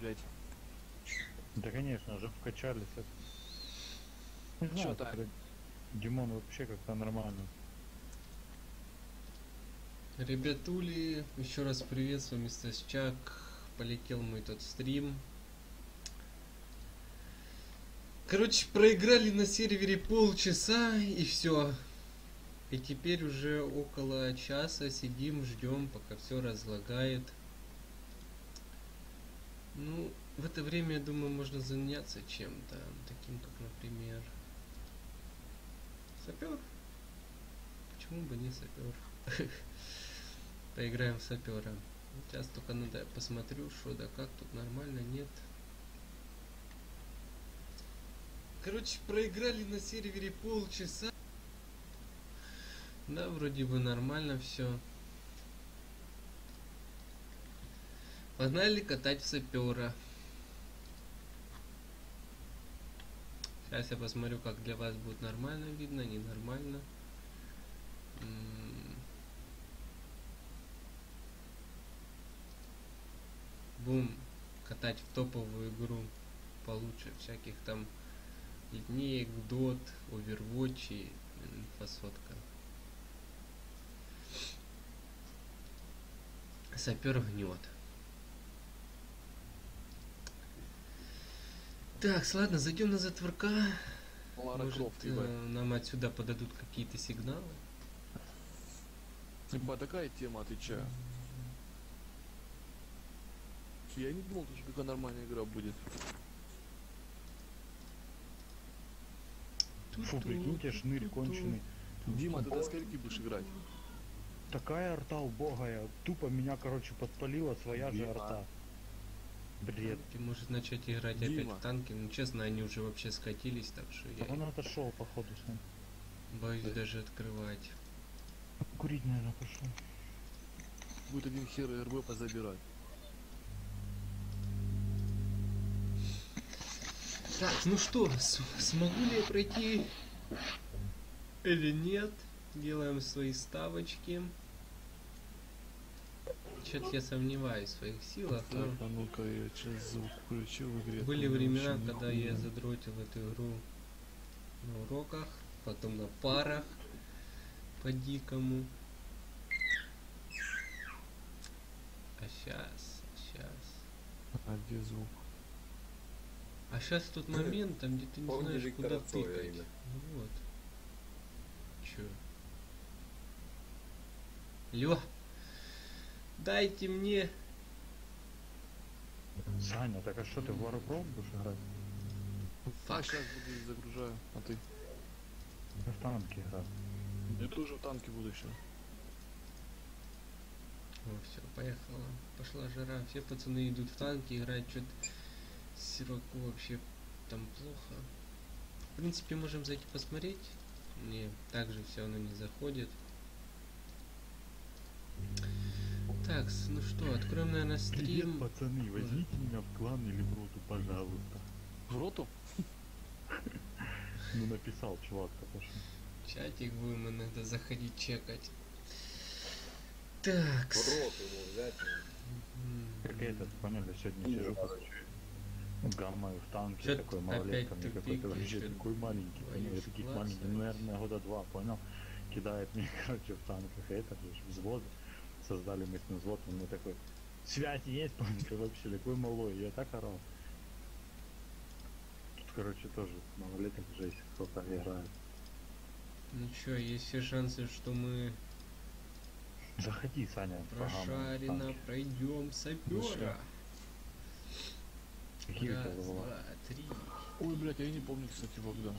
блядь. Да, конечно, уже вкачались. это. Не знаю, так? Димон вообще как-то нормально. Ребятули, еще раз привет, с вами Стасчак. Полетел мой тот стрим. Короче, проиграли на сервере полчаса и все. И теперь уже около часа сидим, ждем, пока все разлагает. Ну, в это время, я думаю, можно заняться чем-то, таким как, например, сапер. Почему бы не сапер? Поиграем в сапера. Сейчас только надо посмотрю, что да как тут нормально, нет. Короче, проиграли на сервере полчаса. Да, вроде бы нормально все. Погнали катать сапера. Сейчас я посмотрю, как для вас будет нормально видно, ненормально. М. Будем катать в топовую игру получше всяких там линеек, дот, Overwatch и фасотка. Сапер гнет. Так, ладно, зайдем на затворка. Лара Может, Крофт, э, нам отсюда подадут какие-то сигналы. Ебать, такая тема, отвечаю. Я не думал, что какая нормальная игра будет. Фу, прикиньте, шнырь конченый. Дима, ты до скольки будешь играть? Такая арта убогая. Тупо меня, короче, подпалила своя же Дима. арта. Бред. Ты может начать играть опять Дима. в танки. Ну, честно, они уже вообще скатились, так что я Он отошел, походу, с ним. боюсь даже открывать. Курить, наверное, пошел. Будет один хер РБ позабирать. Так, ну что, с- смогу ли я пройти или нет? Делаем свои ставочки. Что-то я сомневаюсь в своих силах, но Так, а ну-ка я сейчас звук включил в игре. были времена, когда я задротил эту игру на уроках, потом на парах по дикому. А сейчас, сейчас. А где звук? А сейчас тот момент, там где ты не Помни знаешь, Виктора куда Цоя тыкать. имя. Ну Вот. Чё? Лё! Дайте мне! Саня, так а что ты в Warcraft будешь играть? Фак. сейчас буду загружаю. А ты? Я в танки играть. Я тоже в танке буду еще. О, все, поехала. Пошла жара. Все пацаны идут в танки играть. Что-то Сироку вообще там плохо. В принципе, можем зайти посмотреть. Не, также все равно не заходит. Так, ну что, откроем, наверное, Привет, стрим. пацаны, возьмите меня в клан или в роту, пожалуйста. В роту? Ну, написал чувак что. Чатик будем иногда заходить чекать. Так. В рот его взять. Как я этот, поняли, сегодня сижу, короче, гаммаю в танке, Чё такой малолетка, какой-то вообще такой маленький, понял, я таких класс, маленький, ну, наверное, года два, понял, кидает мне, короче, в танках, это же взвод, создали мы с ним взвод, он мне такой, связь есть, ты вообще такой малой, я так орал. Тут, короче, тоже малолеток жесть, кто-то играет. Ну чё, есть все шансы, что мы Заходи, Саня, прошарено пройдем сапера. Какие Раз, два, три. Ой, блядь, я не помню, кстати, Богдан.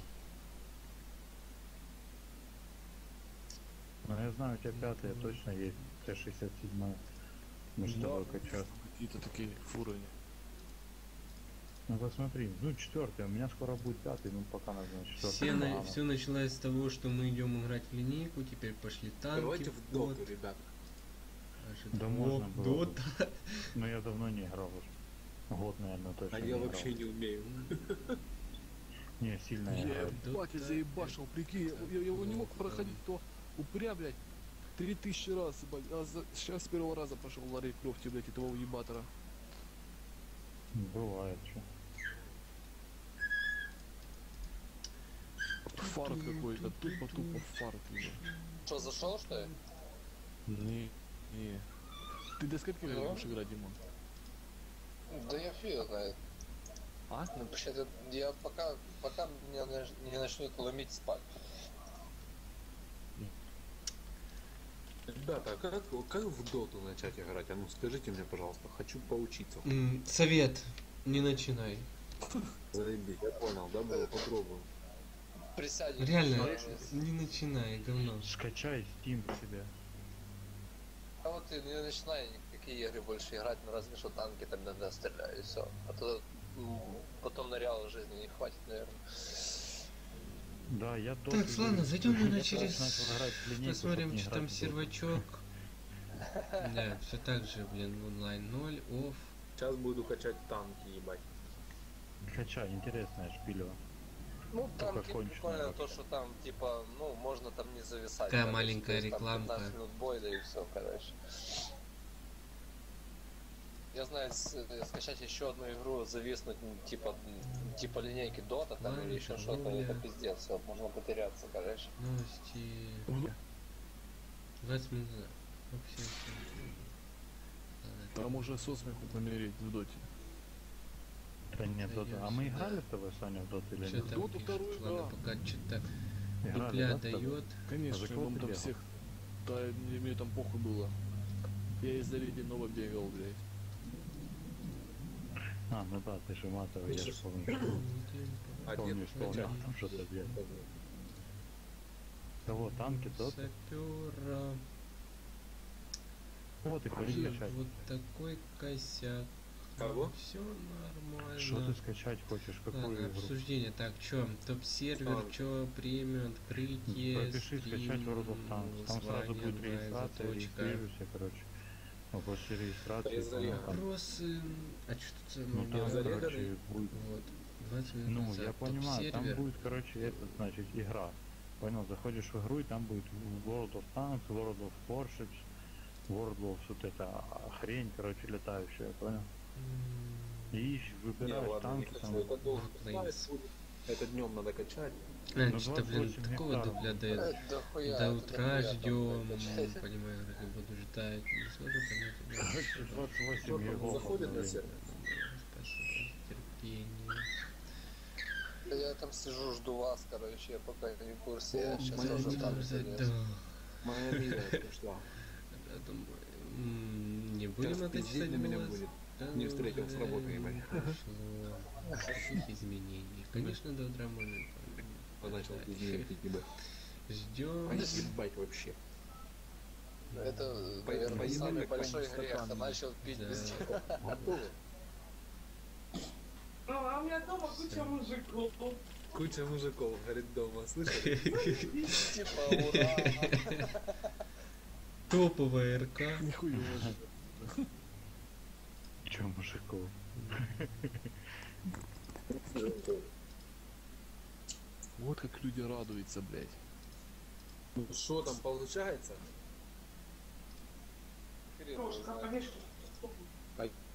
Ну, я знаю, у тебя пятая точно есть, Т-67. Мы с Да. качать. Какие-то такие фуры. Ну посмотри, ну четвертый, у меня скоро будет пятый, ну пока надо на четвертый. Все, на, все началось с того, что мы идем играть в линейку, теперь пошли танки. Давайте в вот. доту, ребят. Аж Да это, можно было бы. Дота. Но я давно не играл уже. Год, наверное, точно А не я играл. вообще не умею. Не, сильно я Я играю. Да я заебашил, прикинь, я, его не мог проходить, то упря, блядь, три тысячи раз, ебать, а за- сейчас с первого раза пошел Ларри Крофти, блядь, этого уебатора. бывает, что. Фарт какой-то, тупо-тупо фарт. блин. Что, зашел, что ли? Не, не. Ты до скольки Ну. будешь играть, Димон? Да я фиг знает. А? Ну, вообще-то я пока, пока меня не начнут ломить спать. Ребята, а как, как в доту начать играть? А ну скажите мне, пожалуйста, хочу поучиться. М, Совет, не начинай. Заебись, я понял, да, было, попробую. Присядь. Реально, не начинай, говно. Скачай Steam себе. А вот ты не начинай никакие игры больше играть, ну разве что танки там иногда стреляют и все. А то потом на реал жизни не хватит, наверное. Да, я Так, ладно, зайдем, наверное, Я через... Посмотрим, что там сервачок. Да, все так же, блин, онлайн 0, офф. Сейчас буду качать танки, ебать. Качай, интересная шпилева. Ну, там прикольно то, что там, типа, ну, можно там не зависать. Такая короче, маленькая рекламка. 15 минут боя, да и все, короче. Я знаю, с- э, скачать еще одну игру, зависнуть, ну, типа, типа линейки Дота там или еще Ладно, что-то, это пиздец, все, можно потеряться, короче. Новости. 20 минут назад. Ладно. Там уже со смеху помереть в доте. Да нет, дота. А мы сюда. играли с тобой, Саня, в доту или нет? Доту вторую, да. пока что-то дупля дает. Конечно, ты там всех... Да, мне, там похуй было. Я из-за ледяного бегал, блядь. А, ну да, ты же матовый, я же помню. А Помню, что у меня там что-то делал. Кого, танки, дота? Сапера. Вот и ходи Блин, качать. Вот такой косяк. Кого? Все нормально. Что ты скачать хочешь? Какую Ладно, игру? обсуждение. Так, чё, топ-сервер, Что? чё, премиум, открытие, Пропиши скачать World of Tanks. Там сразу будет регистрация, регистрируйся, короче. После регистрации, Без понял, залога. там, Вопросы. А что это ну там, короче, будет Вот. 20 минут Ну, назад. я понимаю, там будет, короче, это, значит, игра. Понял, заходишь в игру, и там будет World of Tanks, World of Warships, World of вот эта а, хрень, короче, летающая, понял? И ищешь, Не, выбираешь не танки хочу. там. Это должен. Это днем надо качать. А, Ну, что-то, блин, 28 такого дубля дает. Э, До это утра ждем, понимаю, вроде буду ждать. Не сложно понять. блин. Короче, 28 Кто там егов заходит на сервер? Спасибо за терпение. Да Я там сижу, жду вас, короче, я пока не в курсе, я О, сейчас милая, там. Моя милая пришла. Я думаю, м, Не будем это читать меня будет. Да Не встретил с уже работы, ебать. Прошло. Никаких изменений. Конечно, до утра можно Начал подождать. пиздеть тебя. Ждем. Ебать вообще. Это, По- наверное, самый большой грех, а начал пить без? Ну, а у меня дома куча мужиков. Куча мужиков горит дома, слышали? Типа, ура! Топовая РК. Нихуя. Чё, мужиков? Вот как люди радуются, блядь. Ну что там получается? Конечно.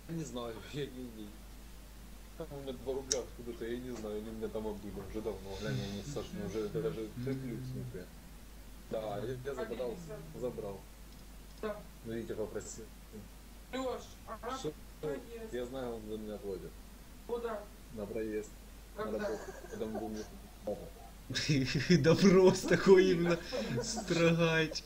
Я не знаю, я не. Там у меня 2 рубля откуда-то, я не знаю, они у меня дома были уже давно, глянь, они Саша, уже это даже треплю смысле. Да, я, я загадал, забрал. Да. Ну, Витя попросил. Леш, а проезд. Я знаю, он за меня платит. Куда? На проезд, на Когда? работу. Когда мы будем Допрос такой именно строгать.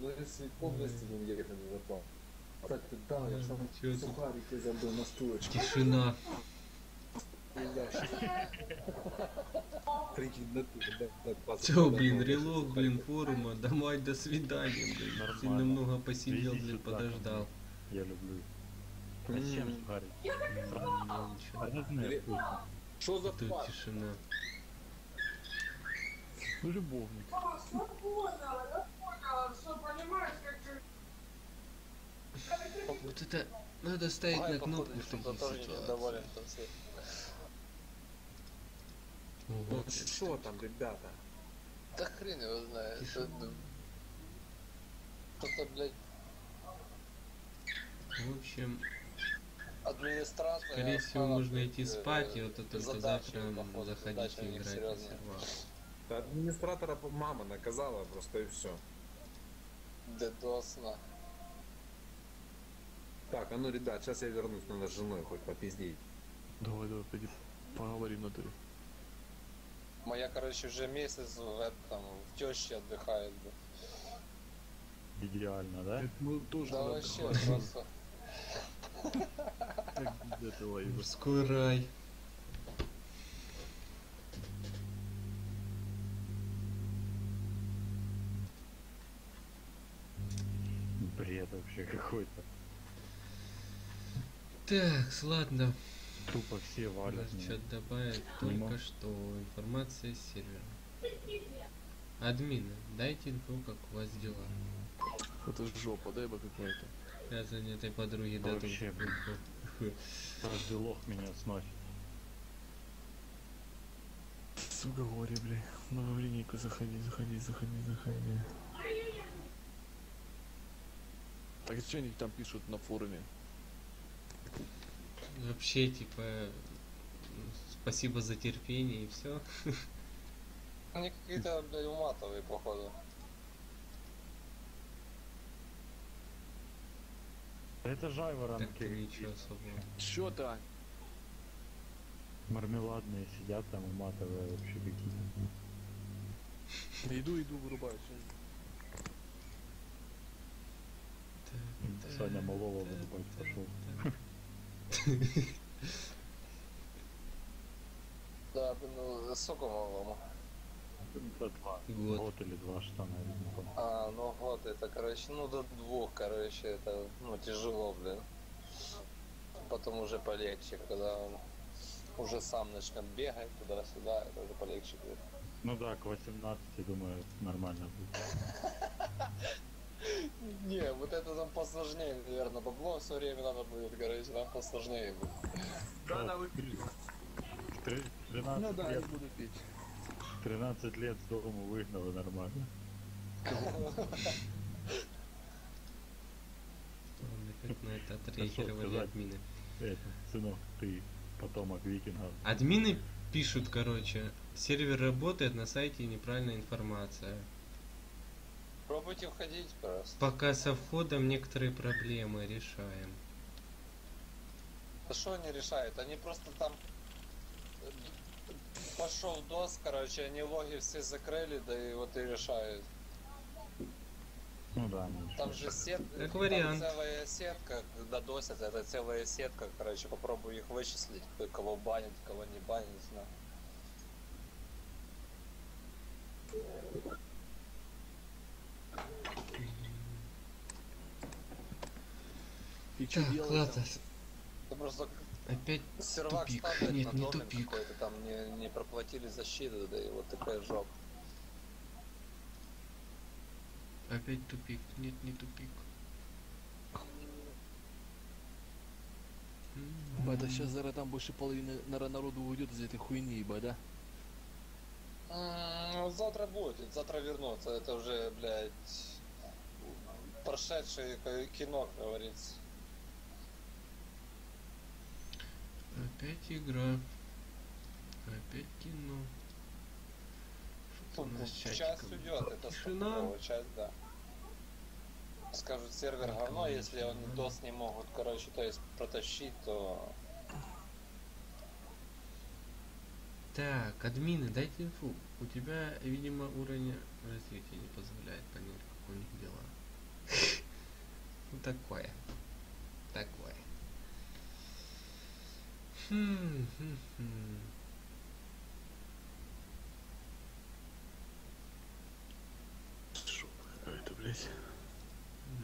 Ну, если полностью будем ехать на зарплату. Кстати, да, я сам сухарики забыл на стулочке. Тишина. Все, блин, релог, блин, форума. Домой, до свидания, блин. Сильно много посидел, блин, подождал. Я люблю. Зачем Или- вкусно. Что за Тут тварь? тишина. Ну, любовник. О, всё поняла, я поняла, все понимаешь, как ты... Вот это надо ставить Ай, на кнопку в что-то таких тоже ситуациях. недоволен там все. Ого, Ну блин. что там, ребята? Да хрен его знает. Что-то, блядь, В общем. Скорее всего, нужно идти блядь, спать, э, и вот только задачи, завтра заходить и играть на сервак. Администратора мама наказала просто и все. Дедосно. Так, а ну, ребят, сейчас я вернусь, надо с женой хоть попиздеть. Давай, давай, пойди поговорим на туре. Моя, короче, уже месяц в этом, в тещи отдыхает. Идеально, да? Это мы тоже Да вообще просто. Как без этого, Ива? Мужской рай. Бред вообще какой-то. Так, ладно. Тупо все валят. Чат добавит Не только что информация с сервера. Админы, дайте инфу, как у вас дела. Это жопа, дай бы какая-то. Я занятой подруге даду Вообще, блин. Инфу. Каждый лох меня сносит. Сука, горе, бля. Ну, в линейку заходи, заходи, заходи, заходи. Так что они там пишут на форуме? Вообще, типа, спасибо за терпение и все. Они какие-то, блядь, уматовые, походу. Это Так жайворонки. ничего особого. Чё то Мармеладные сидят там и матовые вообще какие-то. Иду, иду, вырубаю. всё. Саня малого вырубать пошел. Да, блин, ну, сколько малому? Да два. Год. Год или два не помню. А, ну вот, это, короче, ну до двух, короче, это, ну, тяжело, блин. Потом уже полегче, когда он уже сам начнет бегать туда-сюда, это уже полегче будет. Ну да, к 18, думаю, нормально будет. Не, вот это там посложнее, наверное, бабло все время надо будет, короче, там посложнее будет. Рано выпили. Три- 13 Ну да, я лет, буду пить. 13 лет с дому выгнало нормально. Ладно, как на это отреагировали админы. Это, сынок, ты потомок викингов. Админы пишут, короче, сервер работает, на сайте неправильная информация. Пробуйте входить просто. Пока со входом некоторые проблемы решаем. Да что они решают? Они просто там пошел DOS, короче, они логи все закрыли, да и вот и решают. Ну да, они Там же сет... Как там вариант. целая сетка, когда досят, это целая сетка, короче, попробуй их вычислить, кого банит, кого не банит, не знаю. И что Так, делать ладно. Это просто Опять сервак тупик. Нет, на не тупик. там не, не проплатили защиту, да и вот такая жопа. Опять тупик. Нет, не тупик. Ба, да сейчас зараз там больше половины народу уйдет из этой хуйни, ебать, да? М, ну, Завтра будет, завтра вернутся, это уже, блядь, прошедшее кино, как говорится. Опять игра. Опять кино. Что у нас час уйдет, это Тишина. стопудово, час, да. Скажут, сервер Так, говно, если они. DOS не могут, короче, то есть протащить, то... Так, админы, дайте инфу. У тебя, видимо, уровень развития не позволяет понять, как у них дела. Ну такое. Такое. Какая-то, блядь.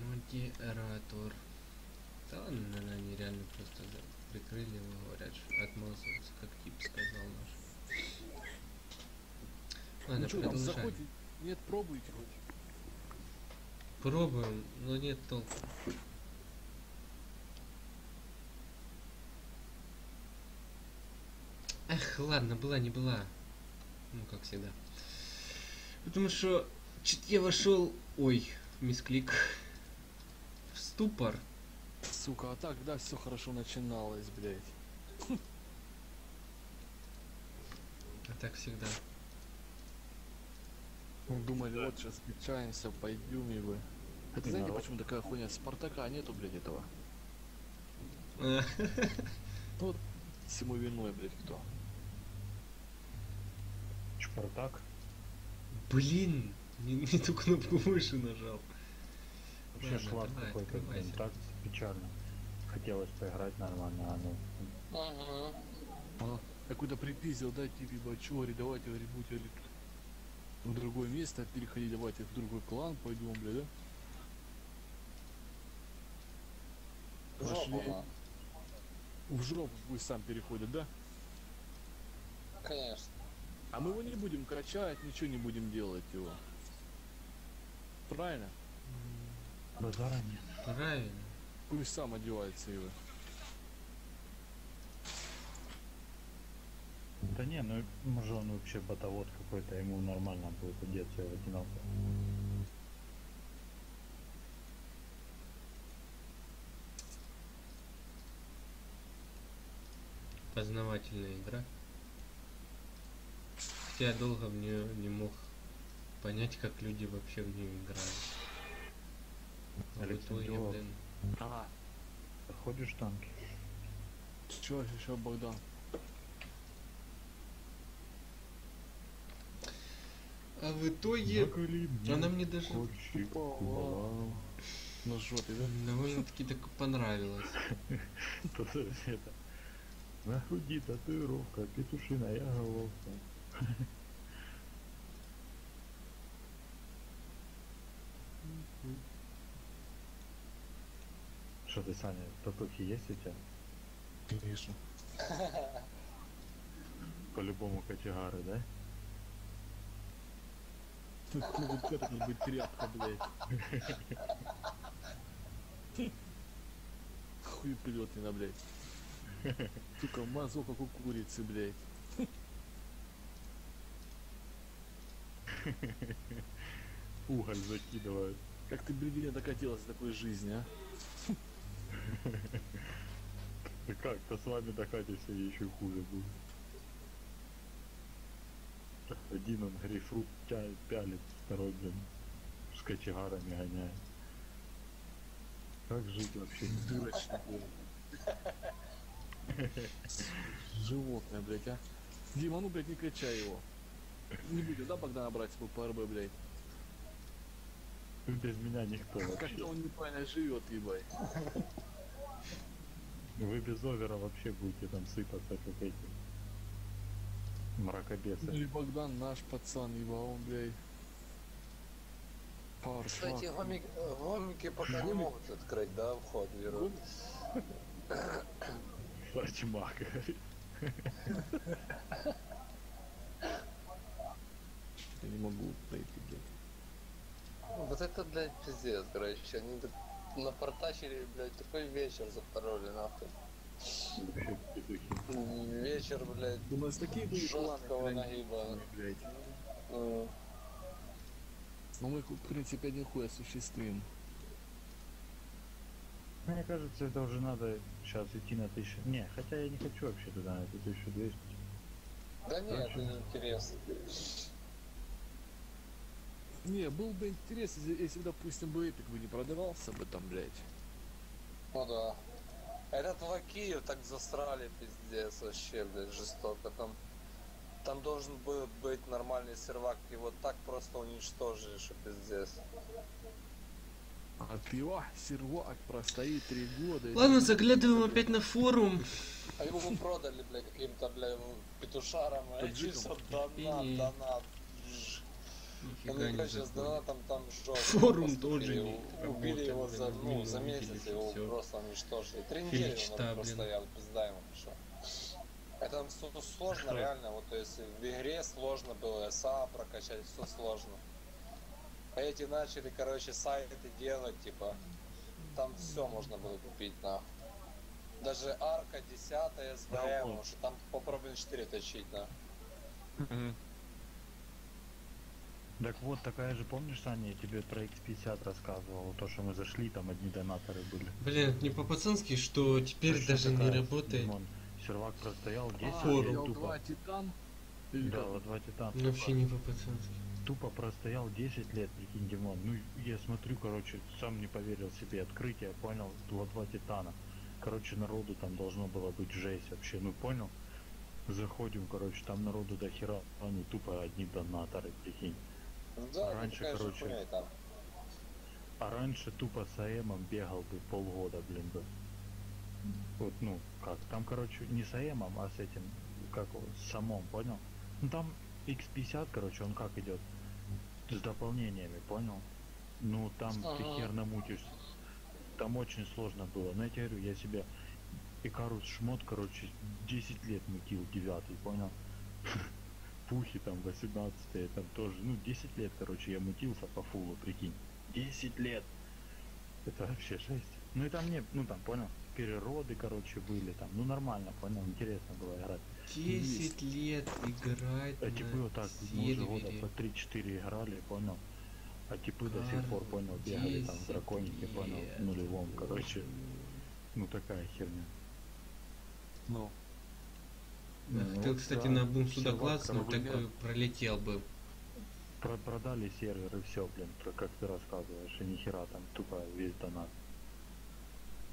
Модератор. Да ладно, наверное, они реально просто прикрыли его, говорят, что отмазываются, как тип сказал наш. Ладно, ну что, там заходите? Нет, пробуйте хоть. Пробуем, но нет толку. Эх, ладно, была не была. Ну, как всегда. Потому что я вошел, ой, мисклик, в ступор. Сука, а так, да, все хорошо начиналось, блядь. А так всегда. Мы думали, вот сейчас встречаемся, пойдем и вы. И знаете, почему такая хуйня? Спартака нету, блядь, этого. А, Ну, вот всему виной, блядь, кто? Спартак. Блин, не, не ту кнопку выше нажал. Вообще Ладно, давай, какой-то, блин, так печально. Хотелось поиграть нормально, а ну... Угу. А, какой-то припиздил, да, типа, говорит, давайте, говорит, в другое место переходить, давайте в другой клан пойдем, бля, да? Жопу, Пошли. В жопу пусть сам переходит, да? Конечно. А мы его не будем качать, ничего не будем делать его. Правильно? Базара нет. Правильно. Пусть сам одевается его. Да не, ну может он вообще ботовод какой-то, ему нормально будет одеться в одинаково. Познавательная игра. Хотя я долго в нее не мог понять, как люди вообще в нее играют. А в итоге, блин, Ага. Ходишь в танки? Чё еще, Богдан? А в итоге она мне даже. На жопе, да? довольно-таки так понравилась. Тут это... На груди татуировка, петушиная головка. Что ты, Саня, татухи есть у тебя? Конечно. По-любому категары, да? Тут ну, вот это должна быть тряпка, блядь. Хуй на блядь. Сука, мазок как у курицы, блядь. Уголь закидывают. Как ты, блядь, докатилась до такой жизни, а? Как-то с вами докатишься еще хуже будет. Один он грейпфрут пялит, второй, блин, с кочегарами гоняет. Как жить вообще? Блядь. Животное, блядь, а. Дима, ну, блядь, не качай его. Не будем, да, Богдана брать по ПРБ, блядь? Без меня никто вообще. Как-то он неправильно живет, ебай. Вы без овера вообще будете там сыпаться, как эти мракобесы. Или Богдан наш пацан, еба, он, блядь. Паршак. Кстати, гомики, гомики пока не могут открыть, да, вход в Веру? Фатьма, говорит. Я не могу пройти, блядь. Вот это, блядь, пиздец, короче. Они так напортачили, блядь, такой вечер запороли, нахуй. Вечер, блядь, Думаю, с такие были жесткого нагиба. блядь. М. Но мы в принципе, нихуя осуществим. Мне кажется, это уже надо сейчас идти на тысячу. Не, хотя я не хочу вообще туда, на эту 1200. Да нет, это не интересно. Не, был бы интерес, если, если, допустим, бы Эпик бы не продавался бы там, блядь. Ну да. Этот Вакиев так засрали, пиздец, вообще, блядь, жестоко. Там, там должен был быть нормальный сервак, его так просто уничтожили, что пиздец. А пиво, сервак простоит три года. Ладно, заглядываем опять на форум. А его бы продали, блядь, каким-то, блядь, петушарам, а донат, донат. Жж. Нифига Ну, не короче, там жестко. Форум тоже не Убили его за, ну, за месяц, его всё. просто уничтожили. Три недели он блин. простоял, пизда ему пошел. Это там сложно, Что? реально, вот, то есть в игре сложно было СА прокачать, все сложно. А эти начали, короче, сайты делать, типа, там все можно было купить, нахуй. Даже арка 10 СВМ, Да, потому что там попробуй на 4 точить, на. Мгм. Так вот, такая же, помнишь, Саня, я тебе про X50 рассказывал, то, что мы зашли, там одни донаторы были. Блин, не по-пацански, что теперь Точно даже не работает. Димон, сервак простоял 10 А, Форум. лет L2 тупо. Титан? Или Да, как? вот два титана. Вообще не по-пацански. Тупо простоял 10 лет, прикинь, Димон. Ну, я смотрю, короче, сам не поверил себе. Открытие, понял, было два титана. Короче, народу там должно было быть жесть вообще, ну понял? Заходим, короче, там народу до хера, они тупо одни донаторы, прикинь. Ну да, ну Раньше, такая короче, хуйня там. А раньше тупо с АЭМом бегал бы полгода, блин, бы. Вот, ну, как, там, короче, не с АЭМом, а с этим, как его, с самом, понял? Ну, там X50, короче, он как идет? С дополнениями, понял? Ну, там ты Ага. хер намутишься. Там очень сложно было. Но я тебе говорю, я себе Икарус шмот, короче, 10 лет мутил, девятый, понял? Пухи там 18 там тоже, ну 10 лет, короче, я мутился по фулу, прикинь. 10 лет! Это вообще жесть. Ну и там не, ну там, понял, перероды, короче, были там, ну нормально, понял, интересно было играть. 10 лет играть А типы вот так, мы уже года по 3-4 играли, понял. А типы до сих пор, понял, бегали там в 10 драконике, понял, нулевом, короче. Ну такая херня. Ну, Ну, Эх, Ты, вот, кстати, да, на бум сюда клацнул, короче, такой пролетел бы. Про продали сервер и все, блин, про как ты рассказываешь, и нихера там тупо весь донат.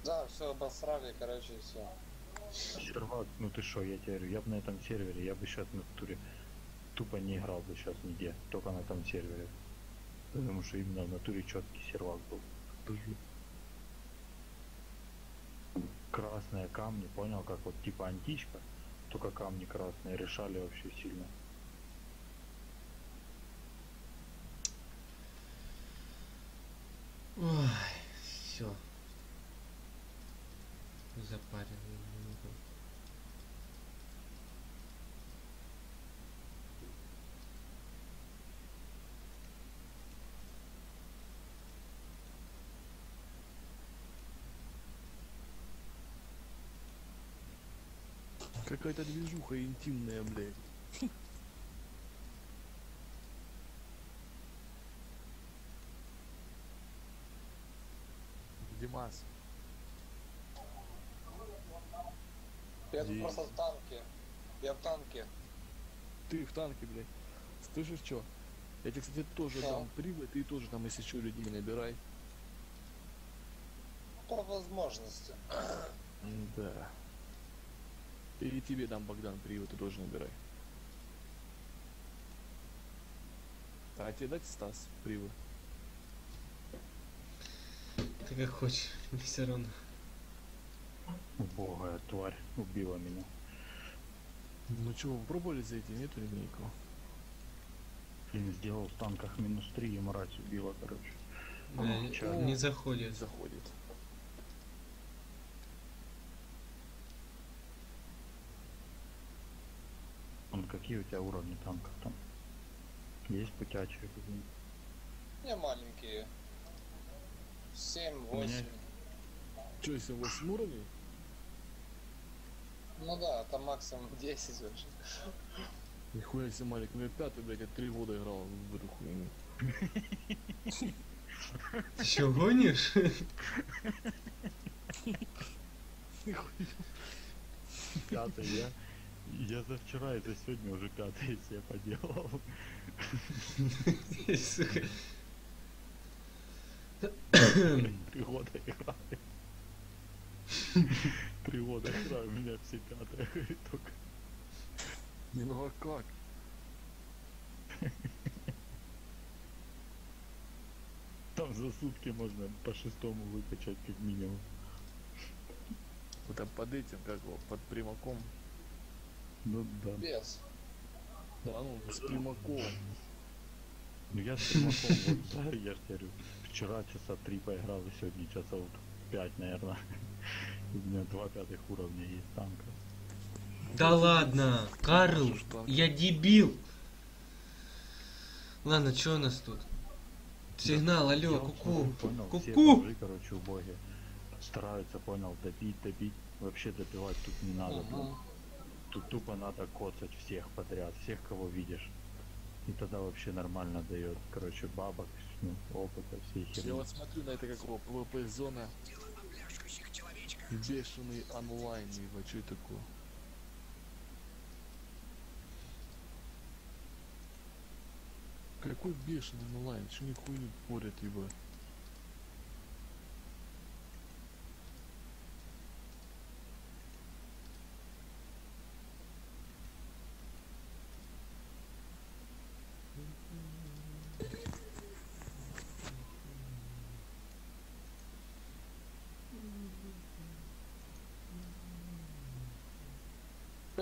Да, все обосрали, короче, все. Сервак, ну ты шо, я тебе говорю, я бы на этом сервере, я бы сейчас на туре тупо не играл бы сейчас нигде, только на этом сервере. Потому что именно в натуре четкий сервак был. Красные камни, понял, как вот типа античка, только камни красные решали вообще сильно. Ой, все. Запарил немного. Какая-то движуха интимная, блядь. Димас, Я тут просто в танке. Я в танке. ты в танке, блядь. Слышишь, что? Я тебе, кстати, тоже Что? дам привод, ты тоже там, если что, людей набирай. По возможности. Да. И тебе дам, Богдан, привод, ты тоже набирай. А тебе дать, Стас, привод? Ты как хочешь, мне все равно. Убогая тварь убила меня. Ну что, вы пробовали зайти? Нету ли никого? Блин, сделал в танках минус 3 и мразь убила, короче. Да, чё? не заходит. Заходит. Какие у тебя уровни танков там? Есть путячие какие-нибудь? Не маленькие. 7, У меня 8. Что, если 8 уровней? Ну да, там максимум 10 вообще. Нихуя себе маленький. Ну я пятый, блядь, я три года играл в эту хуйню. Ты что, гонишь? Пятый я. Я за вчера и за сегодня уже пятый себе поделал. Три года играю. Три года играю, у меня все пятые только. Не, ну а как? Там за сутки можно по шестому выкачать как минимум. Вот там под этим, как его, под примаком. Ну да. Без. Да, ну, с примаком. Ну я с примаком, вот, да, я ж тебе говорю, вчера часа три поиграл, и сегодня часов пять, наверное. У меня два пятых уровня есть танка. Да ладно, Карл, я дебил. Ладно, что у нас тут? Сигнал, алло, вот куку. Ку-ку. короче, убогие. Стараются, понял, добить, добить. Вообще добивать тут не надо. блин. Тут тупо надо коцать всех подряд, всех, кого видишь. И тогда вообще нормально дает, короче, бабок, ну, опыта, всей Я херни. вот смотрю на это как PvP зона. Бешеный онлайн, ебать, что это такое? Какой бешеный онлайн? Что они хуйню порят, ебать?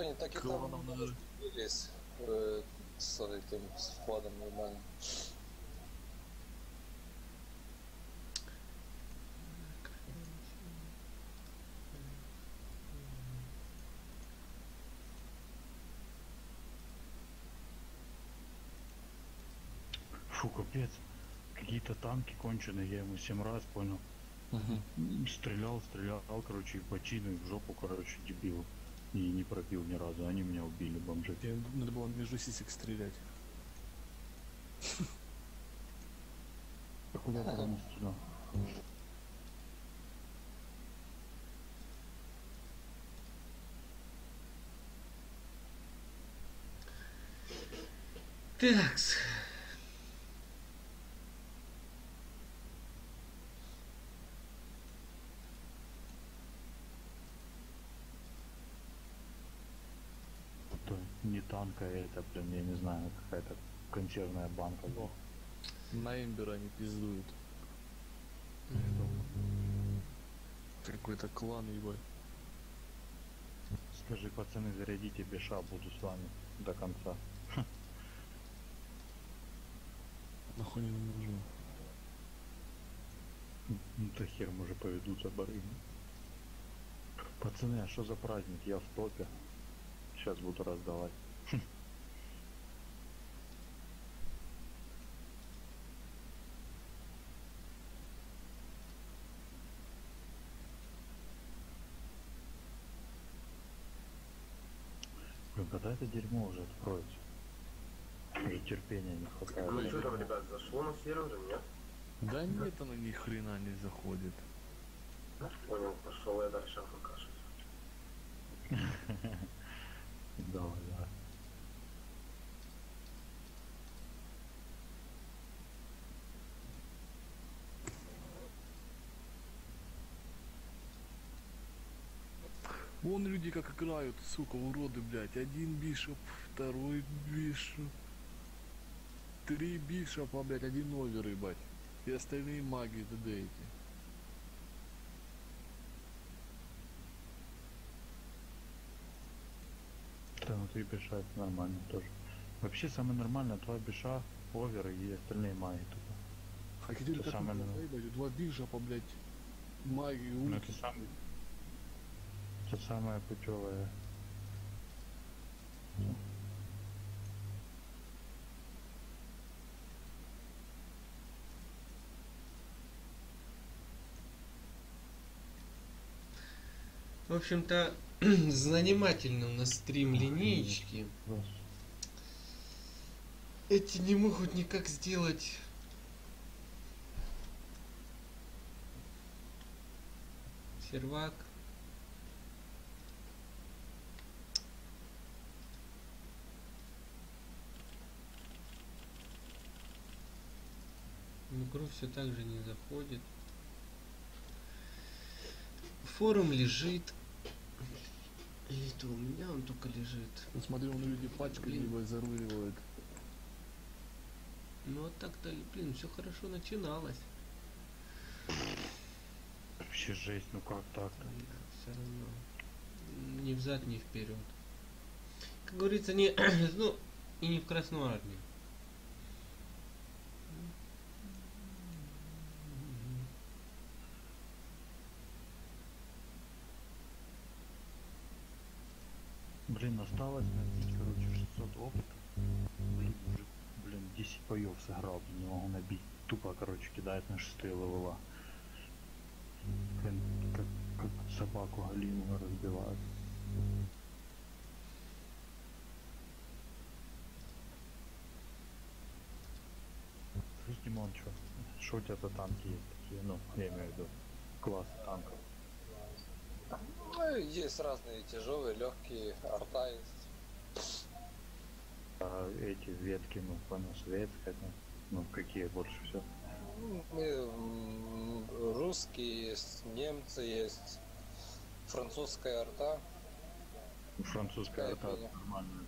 Блин, так и там вылез э, с этим с входом нормально. Фу, капец. Какие-то танки конченые, я ему семь раз понял. М, Стрелял, стрелял, короче, и почину, и в жопу, короче, дебил. И не пробил ни разу, они меня убили, бомжи. Тебе надо было между сисек стрелять. А куда ты нас туда? Такс. Это не танка, это, блин, я не знаю, какая-то консервная банка. О. На Эмбера они пиздуют. Какой-то клан, ебать. Скажи, пацаны, зарядите беша, буду с вами до конца. Нахуй не нужно. Ну то хер уже поведутся барыги. Пацаны, а что за праздник? Я в топе. Сейчас буду раздавать. Блин, когда это дерьмо уже откроется? Уже терпения не хватает. Ну что там, ребят, зашло на сервере, нет? Да нет, оно ни хрена не заходит. Понял, пошел я дальше покажу. Давай, давай. Вон люди как играют, сука, уроды, блядь. Один бишоп, второй бишоп. Три бишопа, блядь, один овер, ебать. И остальные маги ДД эти. Да, ну ты беша это нормально тоже. Вообще самое нормальное, твоя беша, овер и остальные маги тупо. А как самое два бишопа, блядь. Маги, Ну ульти. это самое... Это самое путевое. В общем-то, занимательный у нас стрим линеечки. Эти не могут никак сделать. Сервак. В игру все так же не заходит. Форум лежит. Или это у меня он только лежит. Ну, смотри, вон люди пачками, Блин. ебать, заруливают. Ну а так-то, блин, все хорошо начиналось. Вообще жесть, ну как так-то? все равно. Ни взад, ни вперед. Как говорится, не, ну, и не в Красную Армию. Блин, осталось набить, короче, 600 опыта. Блин, уже, блин, 10 боев сыграл, не могу набить. Тупо, короче, кидает на 6 левела. Блин, как, как собаку галиму разбивают. Димон, что? Что у тебя за танки есть такие? Ну, я имею в виду класс танков. Ну, есть разные тяжелые, легкие, арта есть. А эти ветки, ну, понял, шведская, ну, ну, какие больше всего? Ну, Мы, русские есть, немцы есть, французская арта. Французская арта нормальная.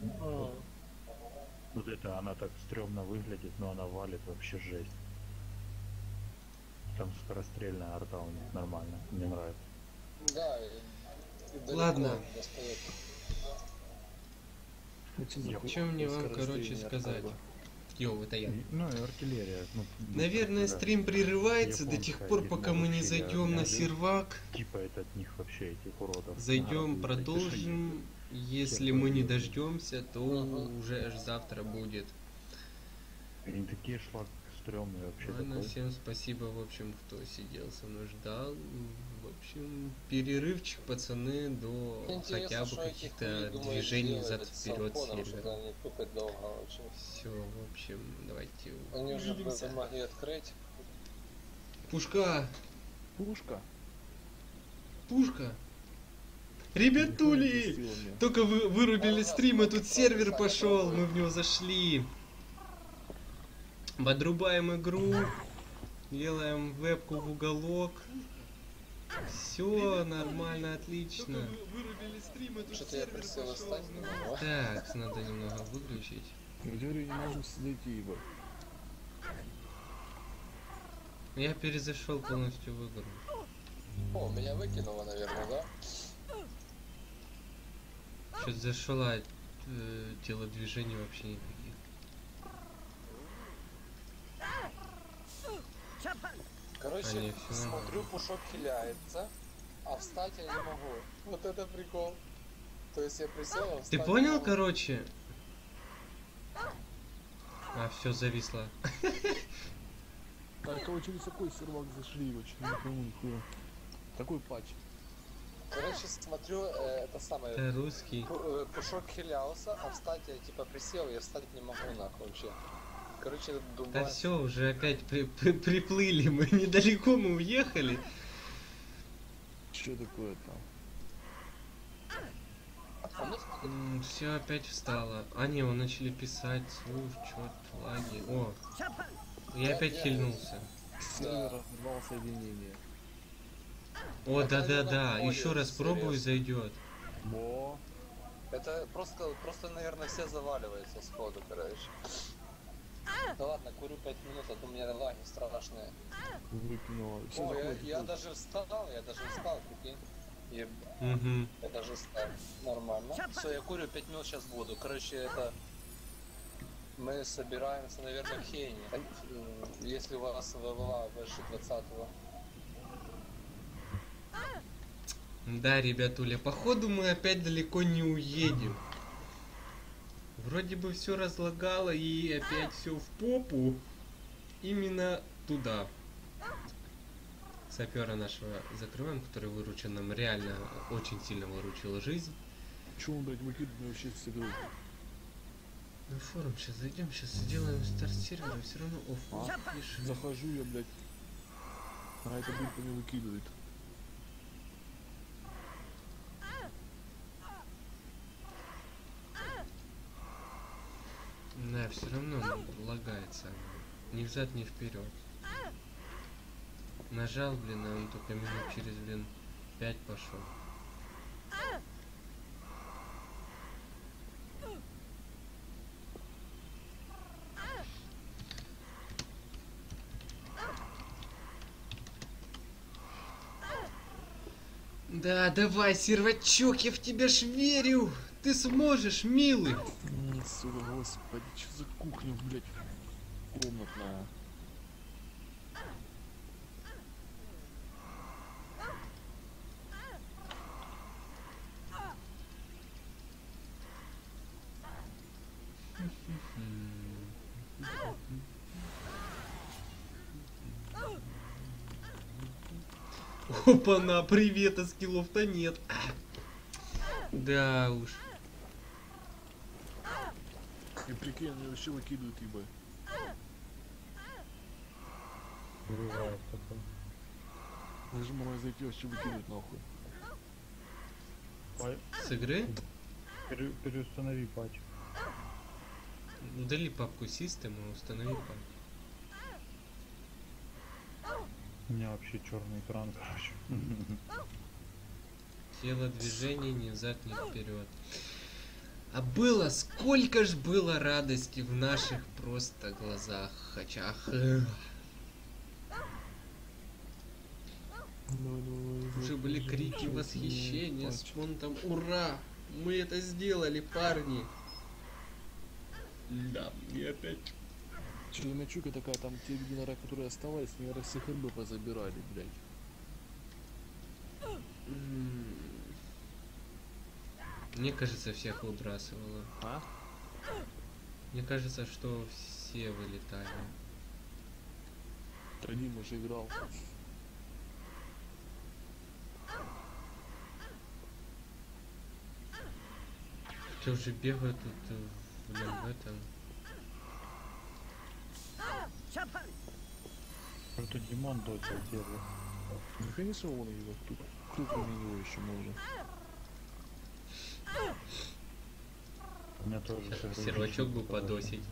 Ну, Вот это она так стрёмно выглядит, но она валит вообще жесть. Там скорострельная арта у них нормально, мне нравится. Да, Ладно. достает. Я Чем мне вам, короче, сказать? Йоу, это я. Ну и артиллерия. Ну, Наверное, стрим прерывается до тех пор, пока мы не зайдем на сервак. Типа это от них вообще этих уродов. Зайдем, продолжим. Если мы не дождемся, то уже аж завтра будет. Они такие шлак стрёмные вообще Ладно, такой. всем спасибо, в общем, кто сидел со мной ждал. В общем, перерывчик, пацаны, до Интересно, хотя бы каких-то движений делать зад с вперед сервера. Все, в общем, давайте Они уже увидимся. могли открыть. Пушка! Пушка. Пушка! Ребятули! Только вы вырубили стрим, и тут сервер пошел, мы в него зашли. Подрубаем игру, делаем вебку в уголок. Все нормально, отлично. Что-то я не могу. Так, надо немного выключить. Я говорю, не могу зайти, ибо. Я перезашел полностью в игру. О, меня выкинуло, наверное, да? Сейчас зашел, а э, телодвижений вообще никаких. Короче, смотрю, пушок хиляется, а встать я не могу. Вот это прикол. То есть я присел, а Ты понял, могу. короче? А, все зависло. Так, через какой сервак зашли, не пойму нихуя. Какой патч? Короче, смотрю, э, это самое... Это русский. э, Пушок хилялся, а встать я типа присел, я встать не могу нахуй вообще. Короче, Да думаю... все, уже опять при- при- приплыли, мы недалеко мы уехали. Что такое там? все опять встало. А не, он начали писать, слух, чё, лаги. О, я опять хильнулся. Разорвал соединение. О, да-да-да, еще раз пробую, зайдет. Во. Это просто, просто, наверное, все заваливаются сходу, короче. Да ладно, курю 5 минут, а то у меня лаги страшные. Выкинуло. Все Ой, я, я даже встал, я даже встал, прикинь. Еб- Угу. Я даже встал. Нормально. Все, я курю 5 минут, сейчас буду. Короче, это... Мы собираемся, наверное, в Хейне. М, Если у вас ВВА выше 20 Да, ребятуля, походу мы опять далеко не уедем. Вроде бы все разлагало и опять все в попу. Именно туда. Сапера нашего закрываем, который выручил нам реально очень сильно выручил жизнь. Че он, блядь, выкидывает вообще игры? На форум сейчас зайдем, сейчас сделаем старт сервера, все равно оф А? Захожу я, блядь. А это будет не выкидывает. Да, все равно лагается. Ни взад, ни вперед. Нажал, блин, а он только минут через, блин, пять пошел. Да, давай, сервачок, я в тебя ж верю. Ты сможешь, милый. Сука, господи, что за кухня, блядь, комнатная. Опа-на, привет, а скиллов-то нет. Да уж. И прикинь, они вообще выкидывают, ебать. Бывает такое. Нажимаю зайти, вообще выкинуть нахуй. С игры? пере- Переустанови патч. Удали папку System и установи папку. У меня вообще черный экран, короче. Тело движения ни взад, ни вперед. А было, сколько ж было радости в наших просто глазах, очах. Уже были крики восхищения, с фонтом «Ура! Мы это сделали, парни!» Да, и опять Челемячука такая, там те генера, которые оставались, наверное, всех РБ позабирали, блядь. Мне кажется, всех выбрасывало. А? Мне кажется, что все вылетали. Да Дима же играл. Все уже бегают тут, э, блин, в этом. Что-то Димон дочел делает. Ну, конечно, он его. Тут кто кроме него еще может? У меня тоже всё Сервачок бы подосить.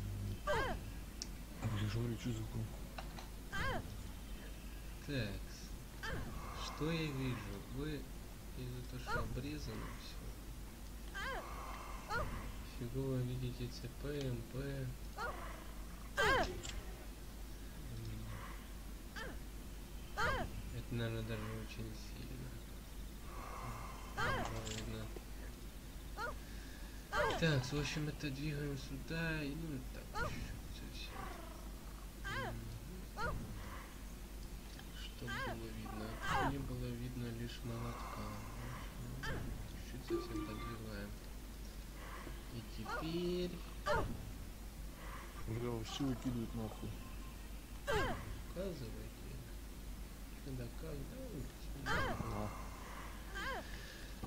Что за хуй? Так, что я вижу? Вы из-за того, что обрезано все. Фигово видите ЦП, МП. М. Это, наверное, даже очень сильно. Ладно. Так, в общем, это двигаем сюда и ну так совсем. Что было видно? Не было видно лишь молотка. Чуть-чуть совсем подвигаем. И теперь Бля, вообще выкидывают нахуй. показывайте. Когда как, да?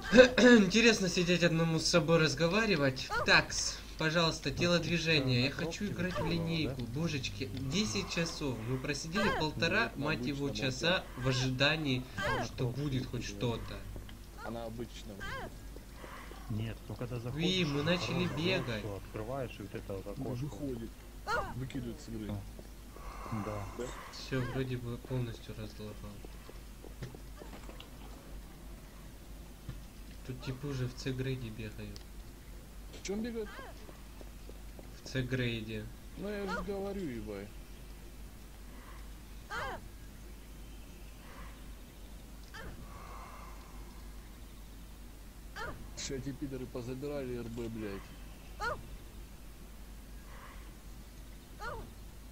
Интересно сидеть одному с собой разговаривать. Такс, пожалуйста, телодвижение. Я хочу играть в линейку. Божечки, 10 часов. Мы просидели полтора, мать его, часа в ожидании, что будет хоть что-то. Она обычно. Нет, ну когда заходишь... Ви, мы начали бегать. Открываешь и вот это вот окошко. выходит. Выкидывают с игры. Да. Все, вроде бы полностью разломал. Тут типа уже в С-грейде бегают. В чем бегают? В С-грейде. Ну я же говорю, ебай. Все эти пидоры позабирали РБ, блядь.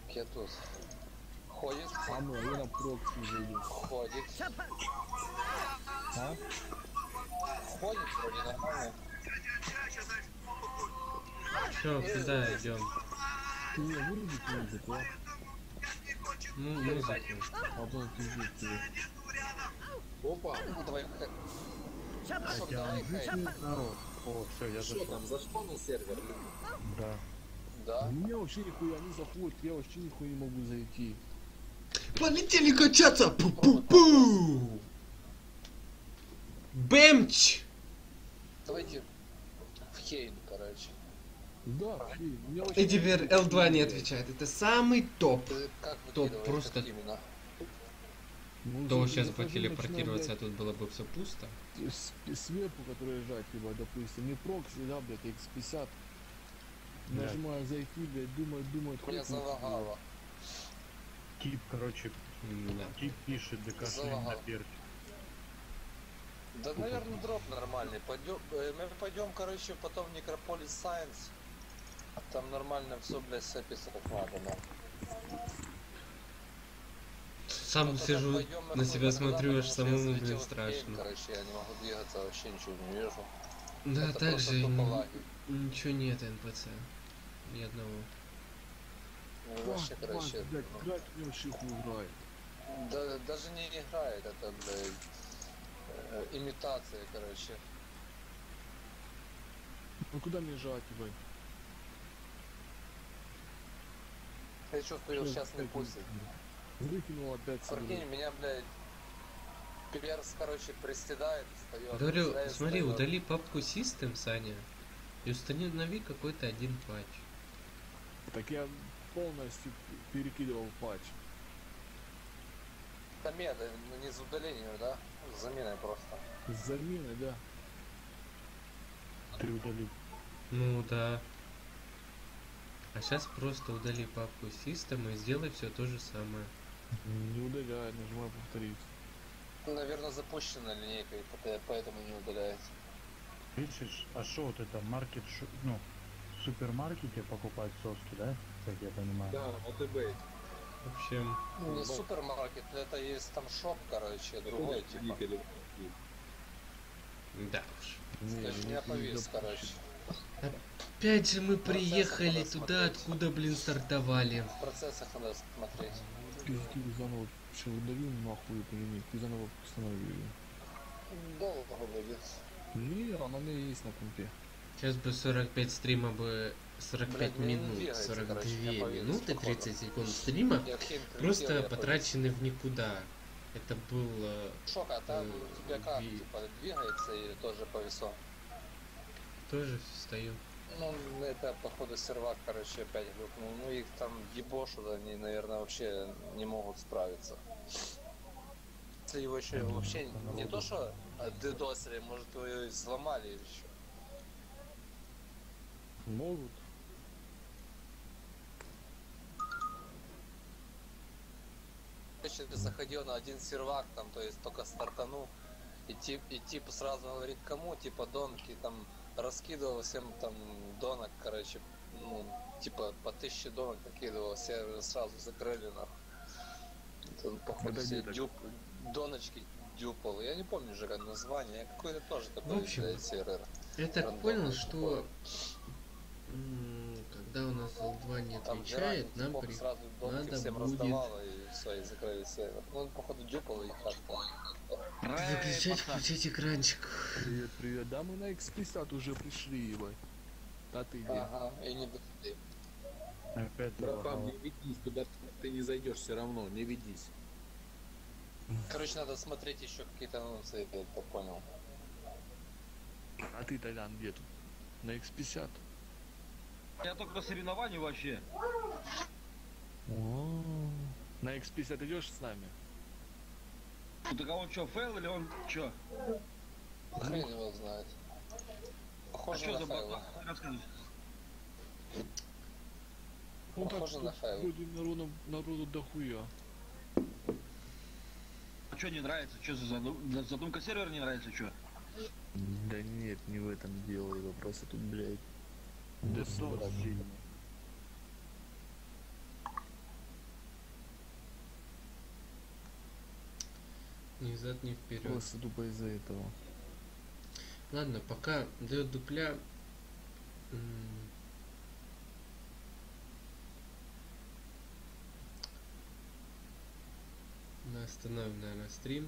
Кетус. Ходит, А ну, я на прокси зайду. ходит. А? Ходит вроде нормально. Все, куда идем? Ты не вырубить музыку, а? Ну, музыку. А потом пиздец тебе. Опа, Ну, давай, х- Хотя он жить народ. О, все, я что зашел. там, зашло на сервер? Да. да. У меня вообще нихуя не заходит, я вообще нихуя не могу зайти. Полетели качаться! Пу-пу-пу! Бэмч! Давайте в Хейн, короче. Да, И теперь нихуя L2 не отвечает. Это самый топ. Топ, просто-? Ну, То я сейчас захожу, бы телепортироваться, а тут было бы все пусто. Сверху, который лежать, либо, допустим, не прокси, да, блядь, X50. Да. Нажимаю зайти, блядь, думаю, думаю, Меня хуй залагало. Тип, короче, Да. тип пишет ДК на Залагал. Да, наверное, дроп нормальный. Пойдем, э, мы пойдем, короче, потом в Некрополис Сайенс. Там нормально все, блядь, описок надо. Сам Ну, сижу, пойдем на себя смотрю, аж самому, блин, страшно. Короче, я не могу двигаться, вообще ничего не вижу. Да, Это так же ничего нет НПЦ. Ни одного. Ну, вообще, короче, блядь, ну, да, даже не играет, это, блядь, э, имитация, короче. Ну куда мне жать, ебать? Я чувствую, Что сейчас не это? пустят. Выкинул опять. Прикинь, меня, блядь, перс, короче, приседает, встает. Говорю, приседает, смотри, встает. удали папку System, Саня, и установи какой-то один патч. Так я полностью перекидывал патч. Там нет, ну, не с удалением, да? С заменой просто. С заменой, да. Ты удалил. Ну да. А сейчас просто удали папку System и сделай все то же самое. Не удаляй, нажимай повторить. Наверное, запущена линейка, и поэтому не удаляется. Видишь, а что вот это, маркет, ну, в супермаркете покупать соски, да? Как я понимаю. Да, ОТБ. В общем, Не Ну, супермаркет, это есть там шоп, короче, другой, типа. Никель. да уж. Не, повис, короче. Опять же мы приехали туда, смотреть. откуда, блин, стартовали. В процессах надо смотреть. Пизди заново все удалил нахуй нет? Ты заново установил. Долго будет. Не, она у меня есть на компе. Сейчас бы 45 стрима бы 45 Блядь, мне не минут, двигается, 42 короче, минуты, походу. 30 секунд стрима просто потрачены в никуда. Это был... Шок, а там э, у тебя как, ви- типа, двигается или тоже повесо? тоже встаю. Ну, это, походу, сервак, короче, опять глюкнул. Ну, их там ебошут, они, наверное, вообще не могут справиться. Если его еще вообще не то, что дедосили, может, его и взломали еще. Могут. Короче, ты заходил на один сервак, там, то есть только стартанул, и тип, и тип сразу говорит, кому, типа, донки, там, раскидывал всем, там, донок, короче, ну, типа, по тысяче донок накидывал, сервер сразу закрыли, нахуй. Это, походу, все дюп, доночки дюпал, я не помню же как название, какой-то тоже такой, В общем, блядь, сервер. Я так Рандомно понял, что когда у нас L2 не отвечает, нам типа, при... надо будет- раздавало, и все, и закрыли сервер. Ну, он, походу, дюпал их как-то. Выключать, включать экранчик. Привет, привет. Да, мы на X50 уже пришли, ебать. А ты где? Ага, и не доходи. Опять Братан, не ведись, туда ты не зайдешь все равно, не ведись. Короче, надо смотреть еще какие-то анонсы, я это понял. А ты, Толян, где тут? На X50. Я только соревнований вообще. О, На X50 идешь с нами? У так он что, фейл или он что? Хрен его знает. А Похоже что на за? Рассказывай. Ну так Похоже что на вроде народу, народу дохуя. А что не нравится? Что за задум- задумка сервера не нравится? Что? Да нет, не в этом дело, его просто тут, блядь. Да Да что что Ни взад, ни вперед. Просто тупо из-за этого. Ладно, пока до дупля... Мы остановим, наверное, стрим.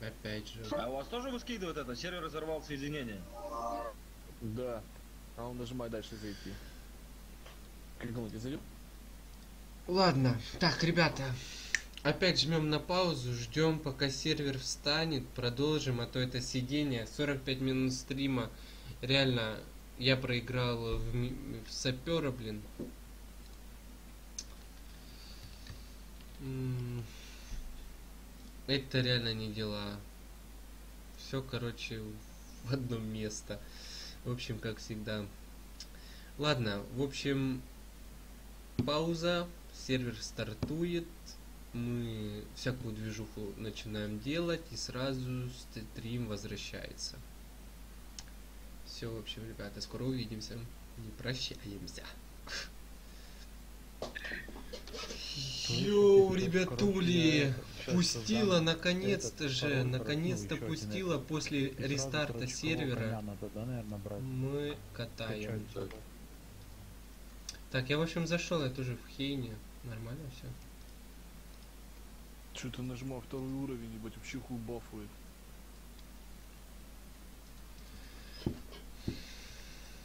Опять же. А у вас тоже выскидывает это? Сервер разорвал соединение. Да. А он нажимает дальше зайти. Кликнуть и зайдем? Ладно, так, ребята, опять жмем на паузу, ждем, пока сервер встанет, продолжим, а то это сидение, 45 минут стрима, реально, я проиграл в, в сапера, блин. Это реально не дела. Все, короче, в одно место. В общем, как всегда. Ладно, в общем, пауза, сервер стартует, мы всякую движуху начинаем делать и сразу стрим возвращается. Все, в общем, ребята, скоро увидимся. Не прощаемся. Йоу, ребятули! Пустила, наконец-то же, наконец-то пустила после рестарта сервера. Мы катаем. Так, я в общем зашел, я тоже в Хейне. Нормально все. Что-то нажимал второй уровень, ебать, вообще хуй бафует.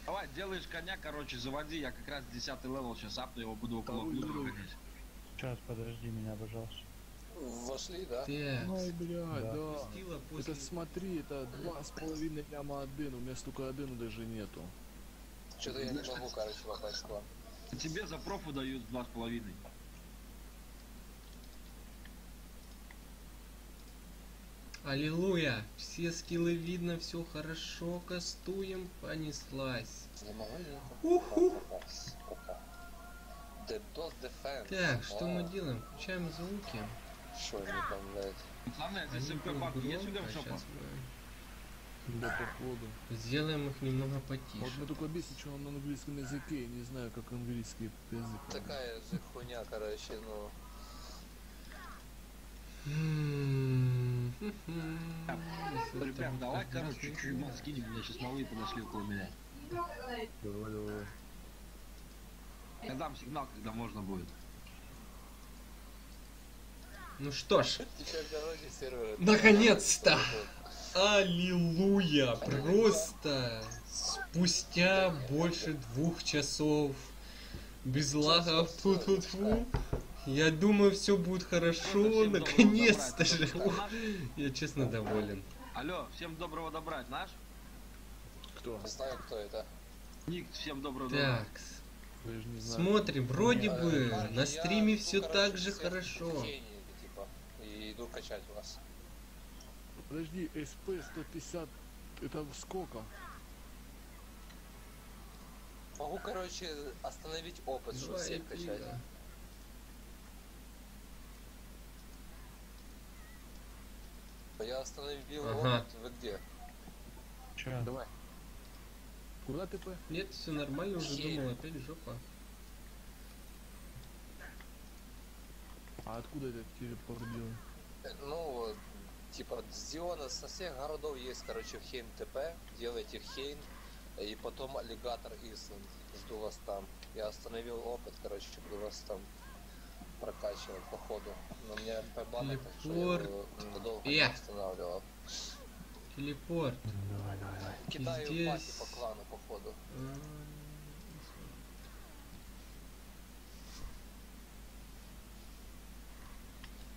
Давай, делаешь коня, короче, заводи. Я как раз 10 level сейчас апну, его буду около гонять. Сейчас, подожди меня, пожалуйста. Вошли, да? Так, Ай, блядь, Да. да. пустила после... Это смотри, это два с половиной ляма один, у меня столько один даже нету. Что-то я не могу, короче, попасть к вам. Тебе за профу дают два с половиной. Аллилуйя! Все скиллы видно, все хорошо, кастуем, понеслась. Не Уху. Так, что мы А, делаем? Включаем звуки. Что они там, блядь? Пацаны, а Они СМП будут бак есть у громко, Гамшопа? щас мы Да, походу. Сделаем их немного Вот потише. мне только бесит, что он на английском языке, я не знаю, как английский язык. Такая же хуйня, короче, ну... Ребят, давай, короче, чуть-чуть мат скинем, у меня сейчас малые подошли около меня. Давай, давай. Я дам сигнал, когда можно будет. Ну что ж. Наконец-то! Аллилуйя! Просто спустя больше двух часов без лагов тут тут я думаю, все будет хорошо, наконец-то же. Я честно доволен. Алло, всем доброго добра, наш? Кто? Не знаю, кто это. Ник, всем доброго добра. Так, смотрим, вроде Э, бы на стриме все короче, так же хорошо. типа, и иду качать вас. Подожди, СП 150, это сколько? Могу, короче, остановить опыт, чтобы всех качать. Лига. Я остановил Ага. опыт, вы где? Сейчас. Давай. Куда ты, П? Нет, все нормально, уже Хей. думал, опять жопа. А откуда этот телепорт делан? Э, Ну, вот, типа, с Диона со всех городов есть, короче, Хейн ТП. Делайте Хейн, и потом Аллигатор Исланд. Жду вас там. Я остановил опыт, короче, буду вас там прокачивать по ходу. Но меня побаны, так что я его надолго не останавливал. Телепорт. Давай, давай. Кидаю Здесь- пати по клану, по ходу. А,